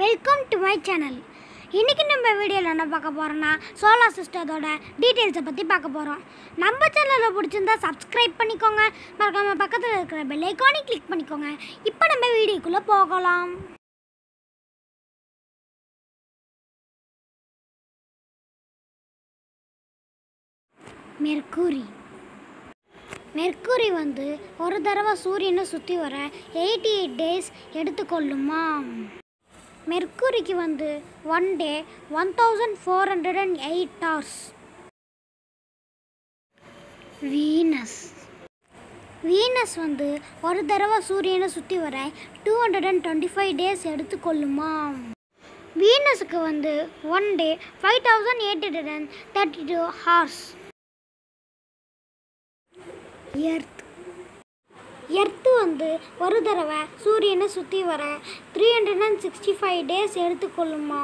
Welcome to my channel இன்றைக்கி நம்ம வீடியோவில் என்ன பார்க்க போகிறோன்னா சோலார் சிஸ்டத்தோட டீட்டெயில்ஸை பற்றி பார்க்க போகிறோம் நம்ம சேனலில் பிடிச்சிருந்தா சப்ஸ்கிரைப் பண்ணிக்கோங்க. மறக்காமல் பக்கத்தில் இருக்கிற பெல் ஐக்கானை கிளிக் பண்ணிக்கோங்க. இப்போ நம்ம வீடியோக்குள்ளே போகலாம். மெர்கூரி மெர்க்குரி வந்து ஒரு தடவை சூரியனை சுற்றி வர எயிட்டி எயிட் டேஸ் எடுத்துக்கொள்ளுமா? மெர்க்குரிக்கு வந்து one day one thousand four hundred and eight hours Venus Venus வந்து ஒரு தடவை சூரியனை சுற்றி வர two hundred and twenty five days எடுத்துக்கொள்ளுமா? வீனஸுக்கு வந்து one day five thousand eight hundred and thirty two hours earth earth வந்து ஒரு தடவை சூரியனை சுற்றி வர three hundred and sixty five days எடுத்துக்கொள்ளுமா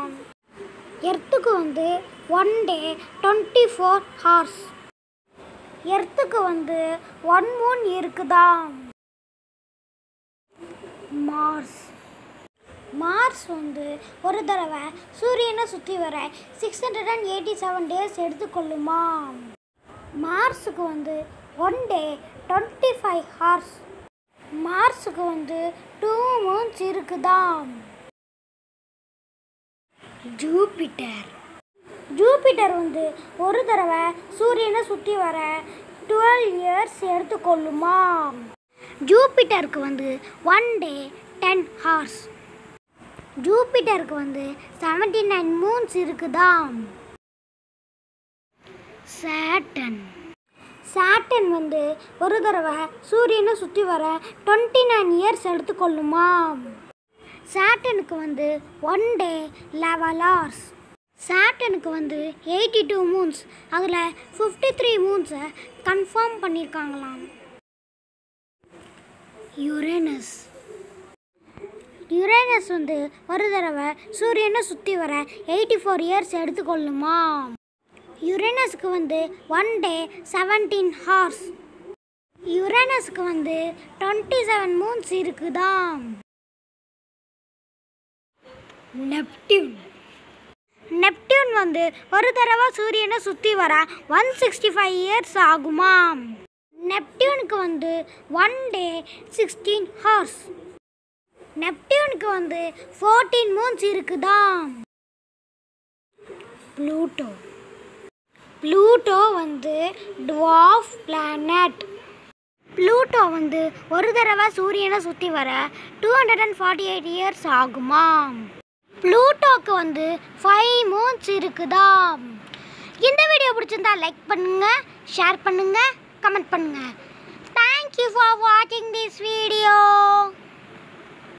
எர்த்துக்கு வந்து one day twenty four hours எர்த்துக்கு வந்து ஒன் மூன் இருக்குதா மார்ஸ் மார்ஸ் வந்து ஒரு தடவை சூரியனை சுற்றி வர six hundred and eighty seven days எடுத்துக்கொள்ளுமா மார்ஸுக்கு வந்து one day twenty five hours மார்ஸுக்கு வந்து டூ மூன்ஸ் இருக்குதாம். ஜூபிட்டர். ஜூபிட்டர் வந்து ஒரு தடவை சூரியனை சுற்றி வர டுவெல் இயர்ஸ் எடுத்துக்கொள்ளுமா ஜூபிட்டருக்கு வந்து ஒன் டே டென் ஹார்ஸ் ஜூபிட்டருக்கு வந்து செவன்டி நைன் மூன்ஸ் இருக்குதாம். கேப்டன் வந்து ஒரு தடவை சூரியனை சுற்றி வர டுவெண்ட்டி நைன் இயர்ஸ் எடுத்துக்கொள்ளுமா சாட்டனுக்கு வந்து ஒன் டே லெவல் ஹவர்ஸ் சாட்டனுக்கு வந்து எயிட்டி டூ மூன்ஸ் அதில் ஃபிஃப்டி த்ரீ மூன்ஸை கன்ஃபார்ம் பண்ணியிருக்காங்களாம் யுரேனஸ் யுரேனஸ் வந்து ஒரு தடவை சூரியனை சுற்றி வர எயிட்டி ஃபோர் இயர்ஸ் எடுத்துக்கொள்ளுமா யுரேனஸ்க்கு வந்து ஒன் டே செவன்டீன் ஹார்ஸ் யுரேனஸ்க்கு வந்து டுவெண்ட்டி செவன் மூன்ஸ் இருக்குதாம். நெப்டியூன் நெப்டியூன் வந்து ஒரு தடவை சூரியனை சுற்றி வர ஒன் சிக்ஸ்டி ஃபைவ் இயர்ஸ் ஆகுமாம். நெப்டியூனுக்கு வந்து ஒன் டே சிக்ஸ்டீன் ஹார்ஸ் நெப்டியூனுக்கு வந்து ஃபோர்டீன் மூன்ஸ் இருக்குதாம். ப்ளூட்டோ ப்ளூட்டோ வந்து டுவாஃப் பிளானட். ப்ளூட்டோ வந்து ஒரு தடவை சூரியனை சுற்றி வர two hundred and forty eight years ஆகுமா? ப்ளூட்டோக்கு வந்து ஃபைவ் மூன்ஸ் இருக்குதா? இந்த வீடியோ பிடிச்சிருந்தா லைக் பண்ணுங்கள் ஷேர் பண்ணுங்கள் கமெண்ட் பண்ணுங்கள் தேங்க்யூ ஃபார் வாட்சிங் திஸ் வீடியோ